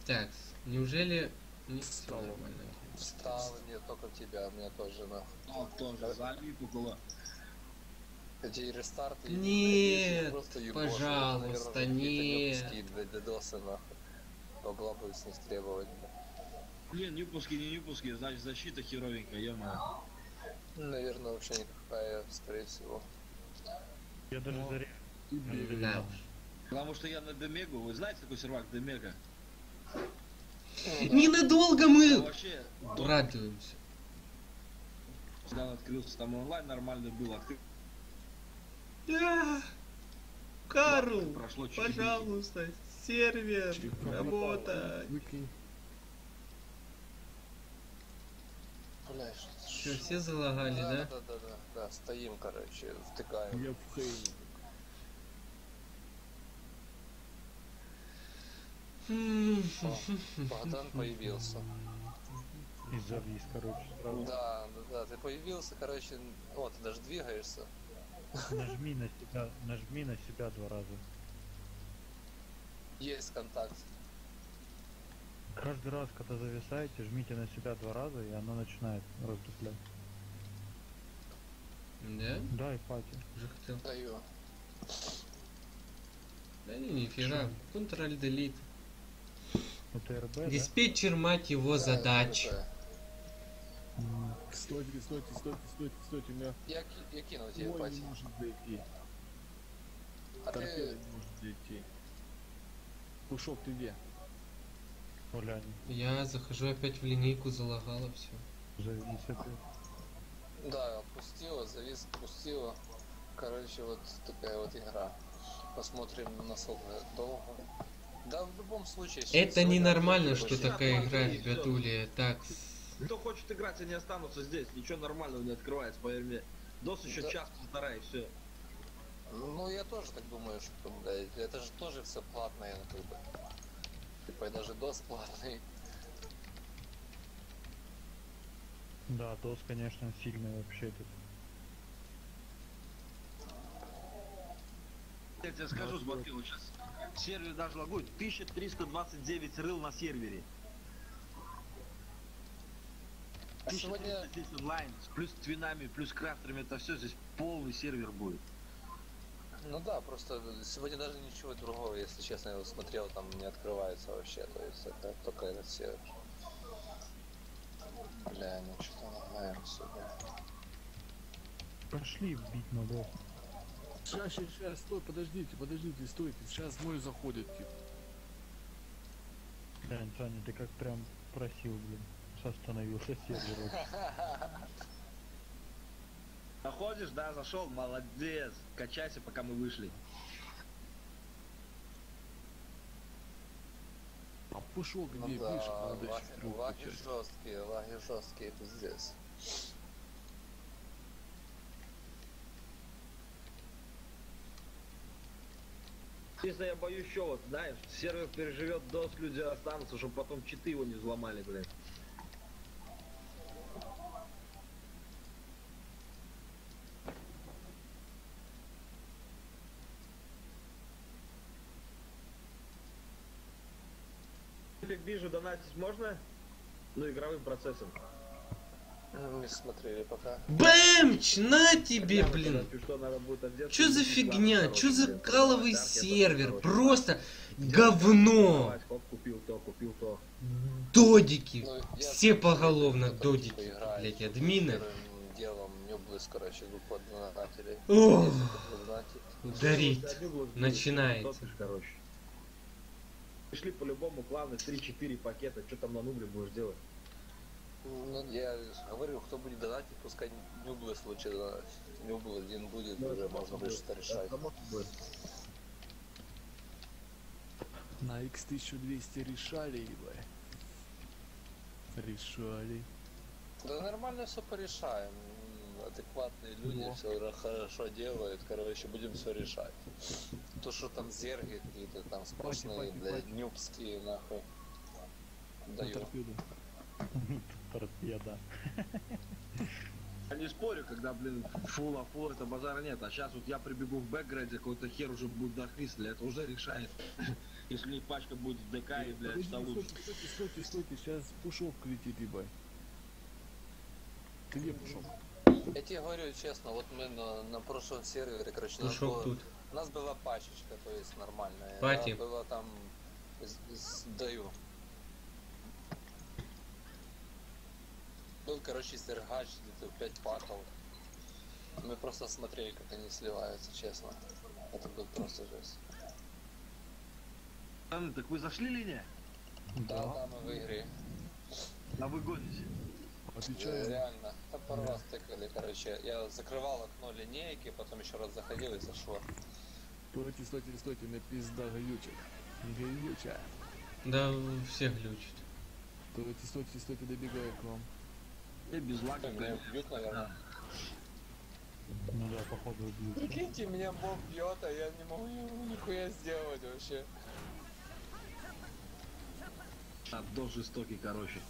Так, неужели не всё Стало. нормально? Встал, нет, только тебя, у меня тоже, на. Ну, тоже залип около. Эти рестарты... Нет, пожалуйста, нет. дедосы, нахуй. Могла бы с них требовать. Не, нюпуски, не нюпуски, значит защита херовенькая, ё Наверное, вообще никакая, скорее всего. Я даже Ну, заря... Да. Потому что я на Демегу, вы знаете такой сервак Демега? Ненадолго Там мы вообще радуемся. когда он открылся, там онлайн нормально был, открыл. Да. Карл, пожалуйста, сервер, работа. Выкинь. Бля, что все залагали, да, да? да, да, да, да, стоим, короче, втыкаем. Я в Хейне. Богдан появился. И завис, короче, сразу. Да, да, да, ты появился, короче, вот, ты даже двигаешься. Нажми на себя, нажми на себя два раза. Есть контакт. Каждый раз, когда зависаете, жмите на себя два раза, и оно начинает раздуплять. Да? Да, и пати. Уже хотел. Даю. Да не, нифига. Ctrl Delete. Это РБ, да? Диспетчер, мать его, Да, задач. это- Стойте, стойте, стойте, стойте, стойте, у меня Я, ки- я кинул тебе Ой, пати. не может зайти. А Торпеда ты... не может зайти. Пушок, ты где? Оля, Я захожу опять в линейку, залагало все. завис опять. Да, отпустила, завис, отпустила. Короче, вот такая вот игра. Посмотрим, насколько долго. Да, в любом случае... Это ненормально, что такая игра, ребятули. Так, Кто хочет играть, они останутся здесь, ничего нормального не открывается, поверь мне. Дос еще Да. час, полтора и все. Ну, я тоже так думаю, что, блядь, это же тоже все платное, ну, как бы. Типа, и даже DOS платный. Да, DOS, конечно, сильный вообще тут. Я тебе скажу, смотри, вот сейчас Сервер даже лагует. 1329 рыл на сервере. А сегодня 1300 здесь онлайн, с плюс твинами, плюс крафтерами, это все здесь полный сервер будет. Ну да, просто сегодня даже ничего другого, если честно, я смотрел, там не открывается вообще, то есть это только этот сервер. Бля, ну что-то лагаем сюда. Пошли бить надо. Сейчас, сейчас, сейчас, стой, подождите, подождите, стойте. Сейчас мой заходит, тип. Сань, Саня, ты как прям просил, блин. Остановился сервер. вообще. Находишь, да, зашел, молодец. Качайся, пока мы вышли. А пошел Ну где, да, надо лаги, лаги жесткие, лаги жесткие пиздец. Честно, я боюсь еще вот, знаешь, сервер переживет, дос люди останутся, чтобы потом читы его не взломали, блин. Вижу, донатить можно? Ну, игровым процессом. Не смотрели пока. Бэмч, на тебе, блин. Чё за фигня? Чё за каловый сервер? Просто говно. Хоп, купил то, купил то. Додики. Ну, Все поголовно додики, типа, админы. Ох. Если кто донатит. Дарить. Один будет, Начинается. Пришли по-любому главное 3-4 пакета, что там на нубле будешь делать? Ну, я говорю, кто будет донатить, пускай Нюблес лучше донатит. Нюбл один будет, уже можно будет что-то решать. На x1200 решали, ебать. Решали. Да нормально все порешаем. Адекватные люди Во. все хорошо делают. Короче, будем все решать. То, что там зерги какие-то там сплошные, блядь, нюбские, нахуй. На Даю. торпеду. Торпеда. Я не спорю, когда, блин, фул, а фул, это базара нет. А сейчас вот я прибегу в бэкгрейде, какой-то хер уже будет дохрисли, это уже решает. Если них пачка будет в ДК и, блядь, что лучше. стойте, стойте, стойте, сейчас пушок летит, ебать. Ты где пушок? Я тебе говорю честно, вот мы на, на прошлом сервере, короче, у нас, было- тут. у нас была пачечка, то есть нормальная. Пати. Была там, с- с- даю. Был, короче, сергач, где-то 5 паков. Мы просто смотрели, как они сливаются, честно. Это был просто жесть. Пацаны, так вы зашли или не? Да, да, мы в игре. А вы гоните? Отвечаю. Реально. Да пару раз тыкали, короче. Я закрывал окно линейки, потом еще раз заходил и зашло. Стойте, стойте, стойте, на пизда глючит. Глюча. Да, всех глючит. Стойте, стойте, стойте, добегаю к вам. Я без Что, меня бьют, наверное? Ну да, походу убьют. Прикиньте, меня бомб бьет, а я не могу нихуя сделать вообще. А, до жестокий, короче.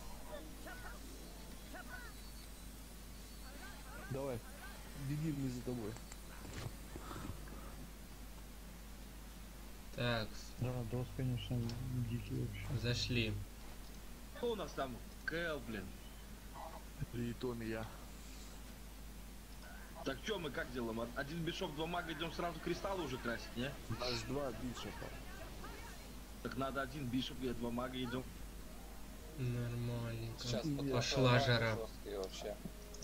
Давай, беги вниз за тобой. Так, Да, дос, конечно, дикий вообще. зашли. Кто у нас там? Кэл, блин. И Томми я. Так что мы как делаем? Од- Один бишок, два мага, идем сразу кристаллы уже красить, не? Нас два бишопа. Так надо один бишоп и два мага идем. Нормальненько. Сейчас Пошла жара.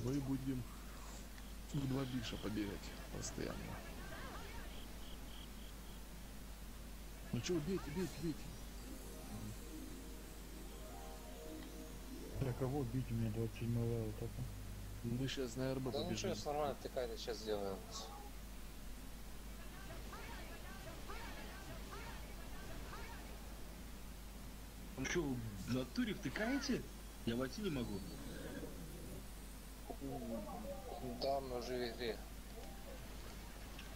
Мы будем в два бишопа бегать постоянно. Ну чё, бейте, бейте, бейте. Для кого бить? У меня 27 level только. Мы сейчас на РБ Да ну побежим. что, нормально, тыкай, сейчас сделаем. Ну что, в натуре втыкаете? Я войти не могу. Да, мы уже игре.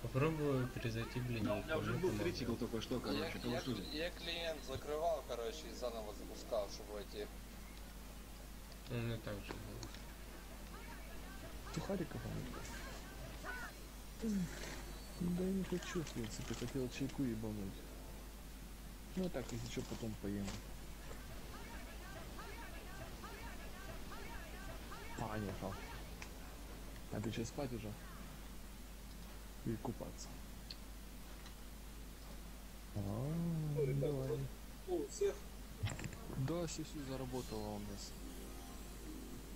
Попробую перезайти в У линейку. меня уже был критикал только что, Я, короче, я- что я клиент закрывал, короче, и заново запускал, чтобы войти. У меня так же было. Сухарика, по-моему. Да я не хочу, в принципе, хотел чайку ебануть. Ну так, если что, потом поем. А, шел. А ты сейчас спать уже? И купаться. А, давай. Ну, у всех. Да, все заработало у нас.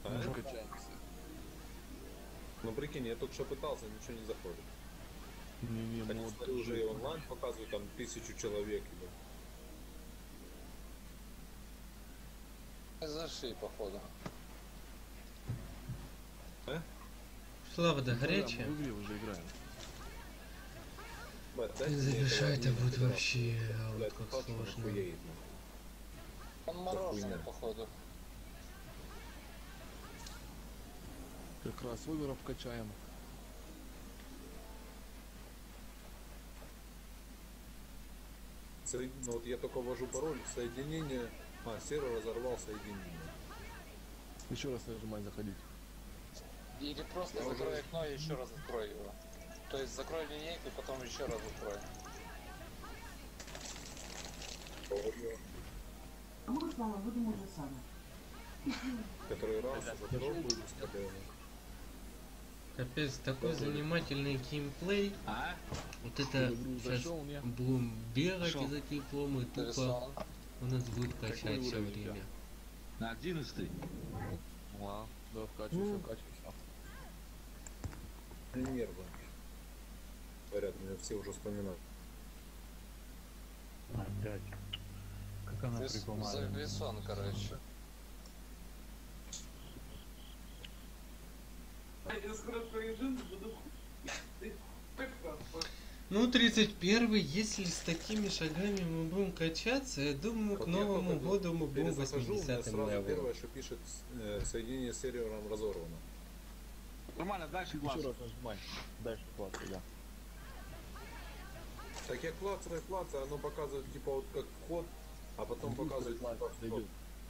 А? Мы качаемся. Ну прикинь, я только что пытался, ничего не заходит. Не-не, Хотя мод смотрю, уже и онлайн показывают там тысячу человек. ебать. Зашли, походу. Шла вода Ну, да, горячая. Мы в игре уже играем. Бать, дайте мне Завершать этого это будет админа, вообще, а вот как сложно. ну. Он мороженый, хуйня. походу. Как раз оверов качаем. Со- Ну вот я только ввожу пароль, соединение... А, сервер разорвал соединение. Еще раз нажимай заходить. Или просто закрой окно и еще раз открой его. То есть закрой линейку, потом еще раз открой. А может, мама, будем уже сами. Который раз закрыл будет спокойно. Капец, такой занимательный геймплей. А? Вот это сейчас будем бегать плом и тупо у нас будет качать все время. На одиннадцатый. Ладно, да, вкачивайся, Нервы. Говорят, меня все уже вспоминают. Опять. Как она Вес- припомада. Завесон, короче. Я скоро проезжаю, буду... Ну, 31 если с такими шагами мы будем качаться, я думаю, к Вот я Новому году мы будем Перезахожу, у меня 80 сразу левелом. первое, что пишет э, соединение с сервером разорвано. Нормально, дальше глаз. Еще раз нажимай. Дальше класс, да. Так я клацаю, клацаю, оно показывает типа вот как вход, а потом показывает типа.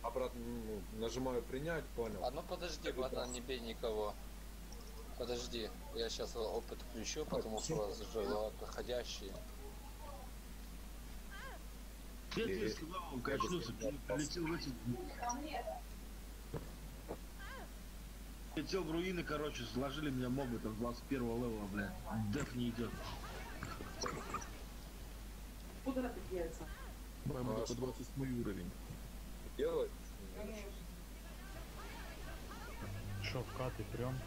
Обратно ну, нажимаю принять, понял. А ну подожди, братан, не бей никого. Подожди, я сейчас опыт включу, потому что у вас же проходящие. Я тебе сказал, он качнулся, прилетел в эти... Летел в руины, короче, сложили меня мобы там 21 левела, бля. Деф не идет. Куда ты яйца? По-моему, А только что? 28 уровень. Делать? Шо, в каты прям?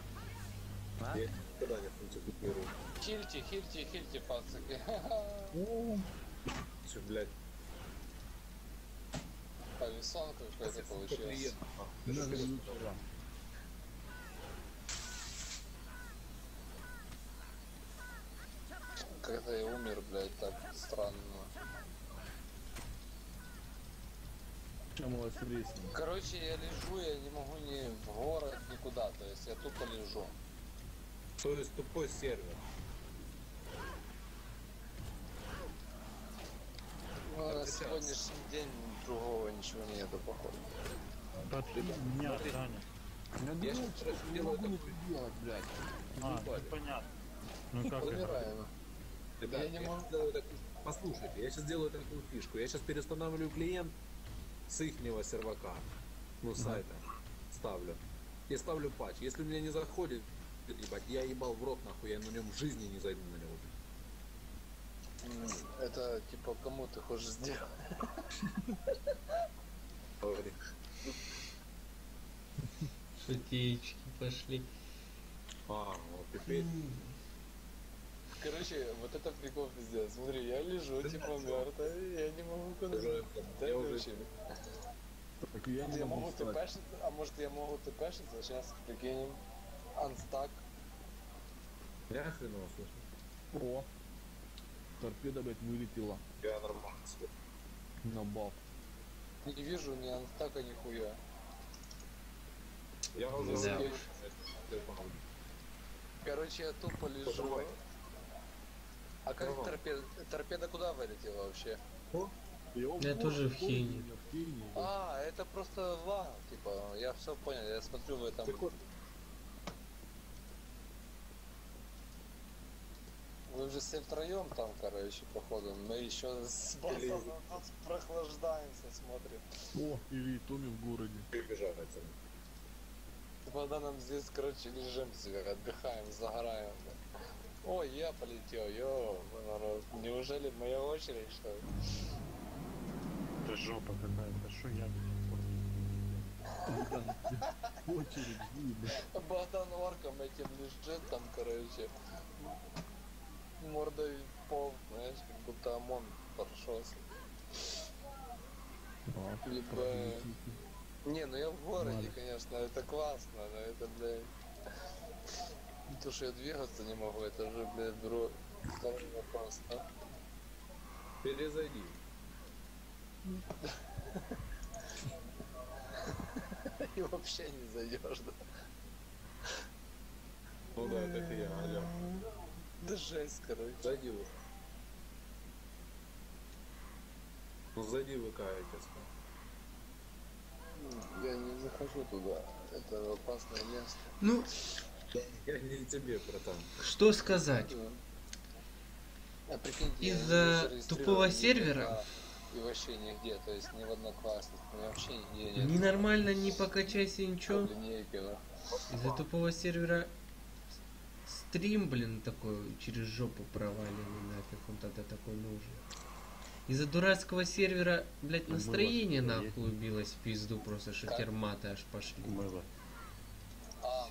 Я никогда не функционирую. Хильте, хильте, хильте, пацаки. Все, блядь. Повесон какой-то получился. А, Да, даже да, без- да. Когда я умер, блядь, так странно. Чем у вас лестница? Короче, я лежу, я не могу ни в город, никуда, то есть я тупо лежу. То есть тупой сервер. Ну, на сегодняшний день другого ничего нету, походу. Да ты меня, Саня. Я Я не делаю могу такой- ничего делать, блядь. А, ну понятно. Ну как это? Ребят, Я я не щас могу. такую- Послушайте, я сейчас делаю такую фишку. Я сейчас перестанавливаю клиент с ихнего сервака, ну сайта, ставлю. И ставлю патч. Если у меня не заходит, ебать, я ебал в рот нахуй, я на нем в жизни не зайду на него. Это типа кому ты хочешь сделать? Говори. Шутеечки пошли. А, вот теперь. Короче, вот это прикол пиздец. Смотри, я лежу, типа мертвый, я не могу куда Уже- Дай я уже- включи. Так я Я не могу тпшиться, а может я могу тпшиться, сейчас прикинем. Анстак. Я хреново слышу. О, торпеда, блядь, вылетела Я нормально себе. на баф. Не вижу ни анстака, ни хуя. Я уже Да. Короче, я тупо лежу. Давай. А как Давай. торпеда, торпеда куда вылетела вообще? Я тоже в да. А, это просто лагал, типа, я все понял, я смотрю в этом... Так вот, В Мы уже все втроем там, короче, походу. Мы еще с тут прохлаждаемся, смотрим. О, или Томми в городе. Прибежается. С Богданом здесь, короче, лежим себе, отдыхаем, загораем. Ой, я полетел, ё, народ. Неужели моя очередь, что ли? Это жопа какая-то, что я не Очередь, блин. Богдан орком этим лежит там, короче, мордой пол, знаешь, как будто ОМОН прошелся. А, Либо... Не, ну я в городе, конечно, это классно, но это, блядь... То, что я двигаться не могу, это уже, блядь, бро... Второй вопрос, да? Перезайди. И вообще не зайдешь, да? Ну да, это я, алло. Да жесть, короче. Зайди уже. Ну зайди в ВК, я тебе скажу. Я не захожу туда. Это опасное место. Ну, Я не тебе, братан. что сказать? А Из-за тупого сервера? пока И вообще нигде, то есть ни в одноклассник, ни вообще нигде нет. Ненормально, не покачайся ничего. Из-за тупого сервера стрим, блин, такой через жопу проваленный нафиг, он тогда такой нужен. Из-за дурацкого сервера, блядь, настроение нахуй убилось в пизду, просто шахерматы аж пошли. Было.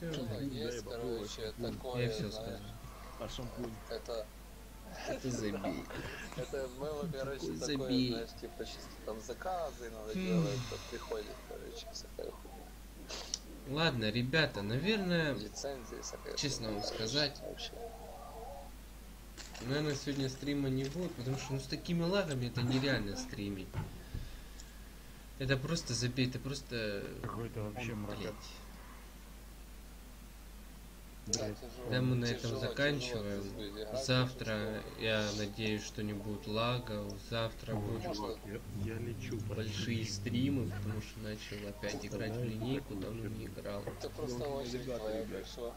Да, есть, да, короче, такое, Я все знаешь, скажу. Это, Ты забей. это было, короче, такое, забей. знаешь, типа, чисто там заказы надо Хм. делать, то приходит, короче, всякая хуйня. Ладно, ребята, наверное, Лицензии всякая честно вам сказать, Вообще. наверное, сегодня стрима не будет, потому что ну с такими лагами это нереально стримить. Это просто забей, это просто... Какой-то вообще блядь. Да, мы на этом заканчиваем. Завтра, я надеюсь, что не будет лагов. Завтра будут чувак, я, я лечу. большие стримы, потому что начал опять играть в линейку, давно не играл. Это просто Громкие очередь твоя пришла.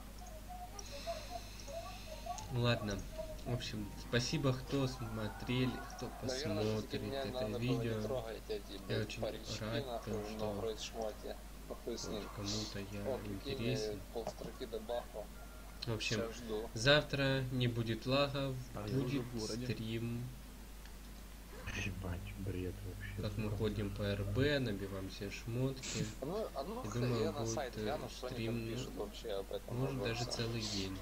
Ну ладно. В общем, спасибо, кто смотрели, кто Наверное, посмотрит мне это видео. трогать Я очень рад, потому что- Кому-то я интересен. полстроки добавил. В общем, завтра не будет лагов, А будет стрим. Ебать, бред вообще. Как мы ходим по РБ, набиваем себе шмотки. А ну, а ну Я думаю, будет, сайт гляну, стрим, там пишут вообще об этом. Может вопросе. даже целый день.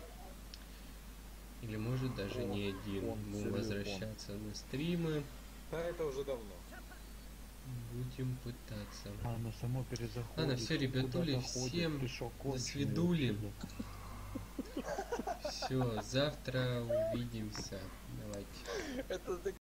Или может даже не один. он, Будем сервер, он. возвращаться на стримы. А это уже давно. Будем пытаться. А, на само перезаходит. Ладно, всё, ребятули, всем до свидули. Все, завтра увидимся. Давайте.